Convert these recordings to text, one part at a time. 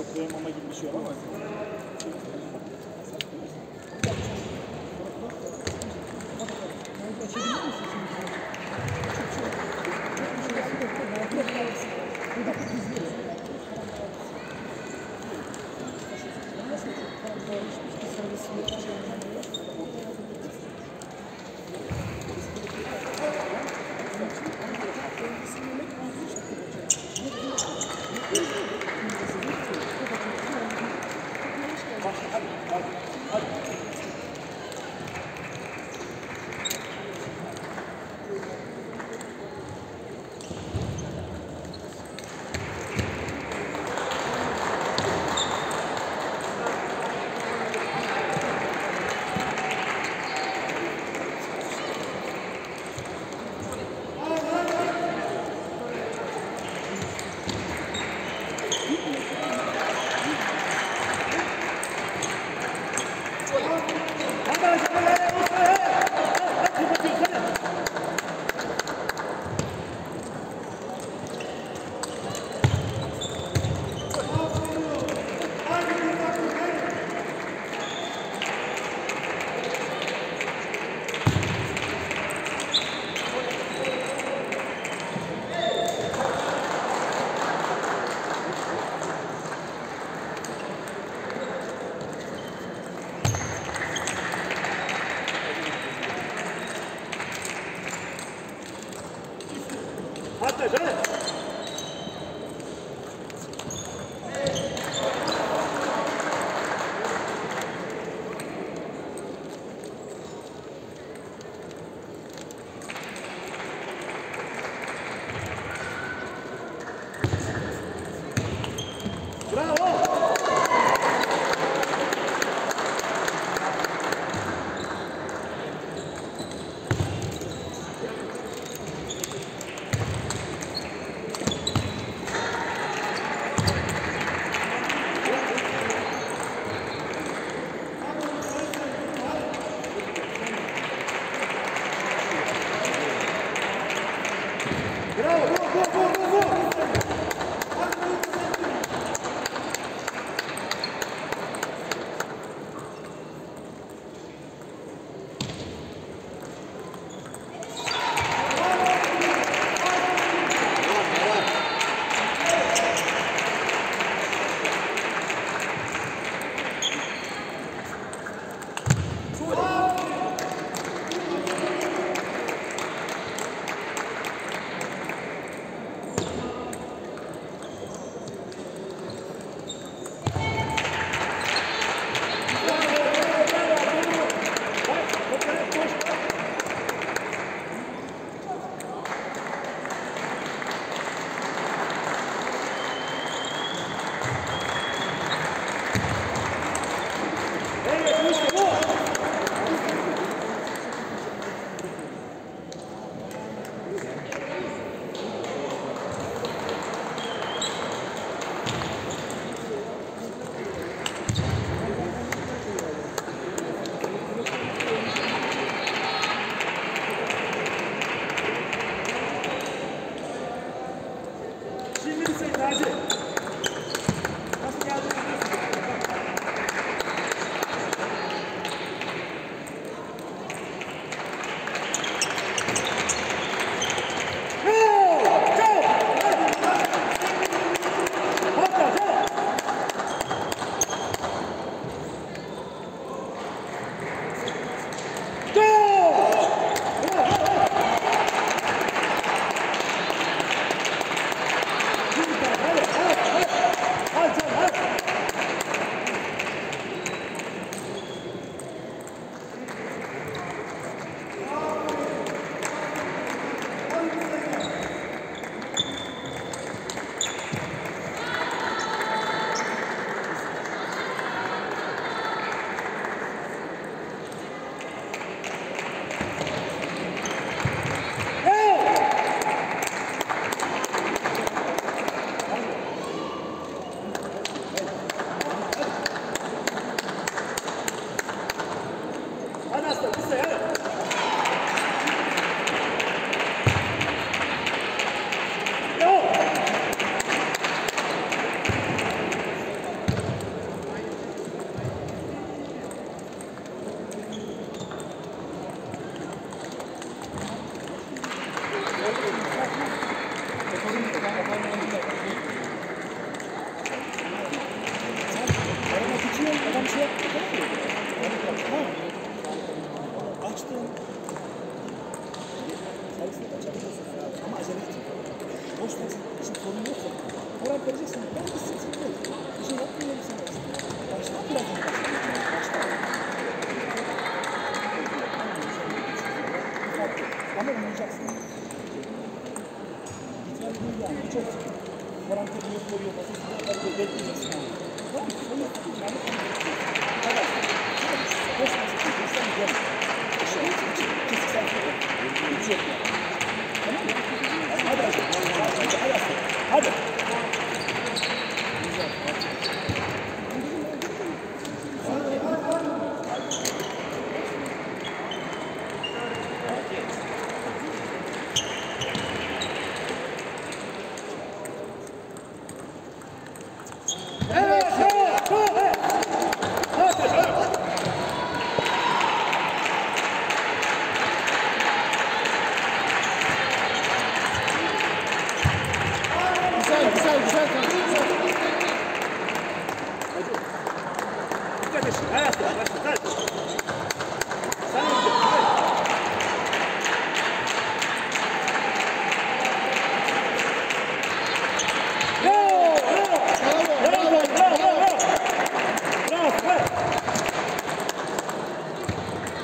Yok benim mama gibi bir şey olamaz. Sem. 交流をさせていただいて嬉しいです。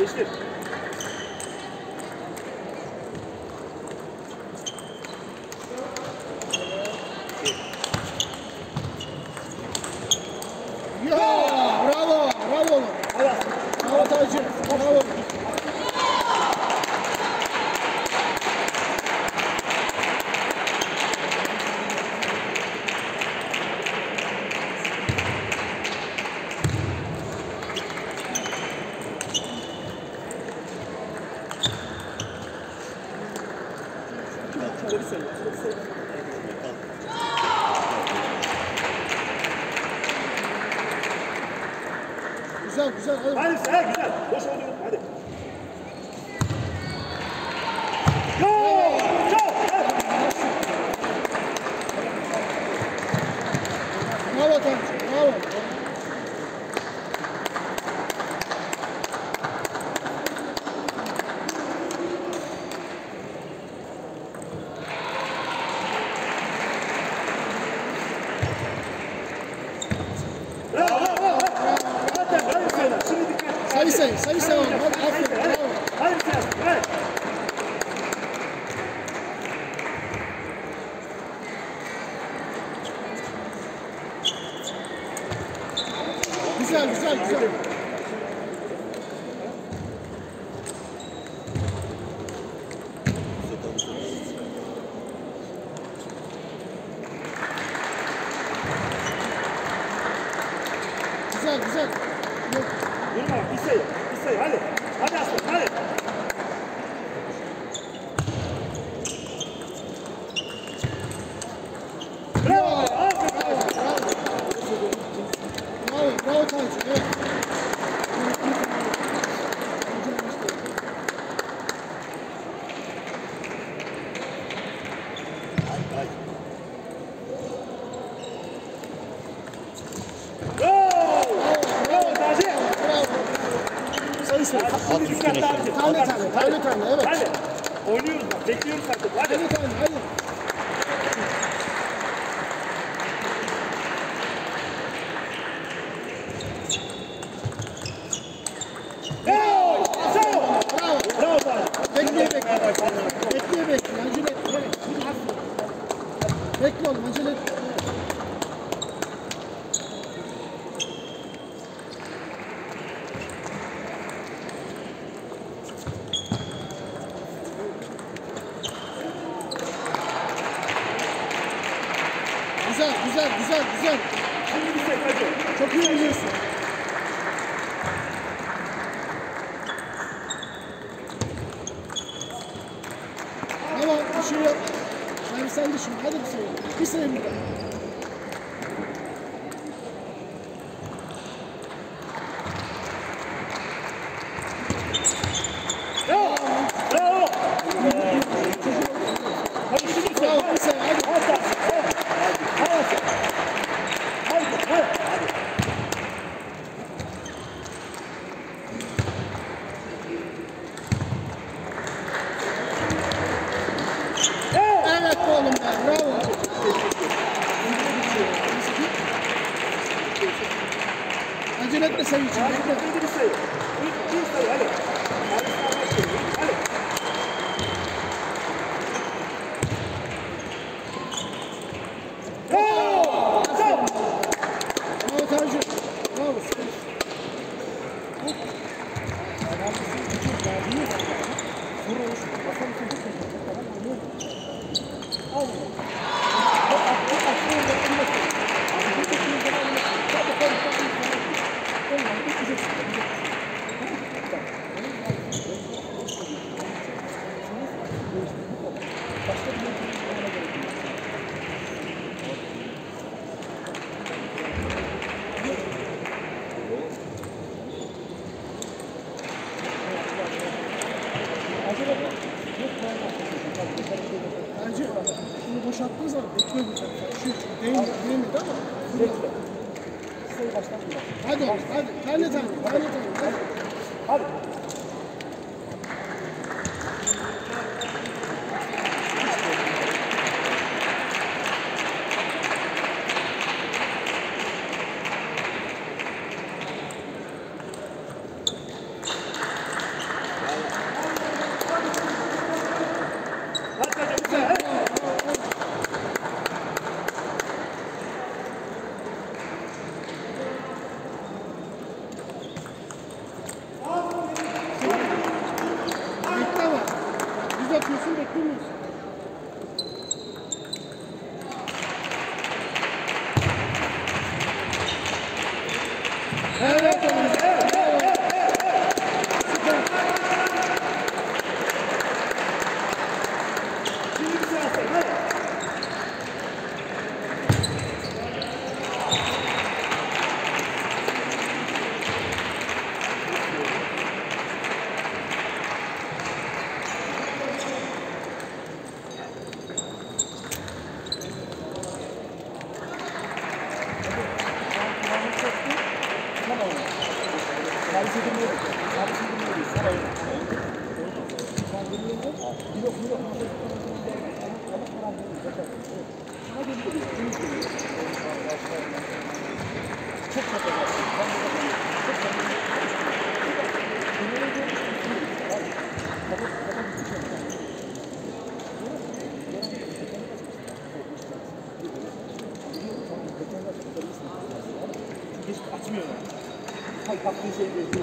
Geçtir. 赶紧起来！赶紧，我说你赶紧。Say, say, say, say, Bekle bekle acele et. Bekle oğlum acele et. ساندويتش من حدا بسوي في Sen için. Ben de bir sürü. İlk bir sürü. Hadi. Hadi. Hadi. কষ্ট sí, sí.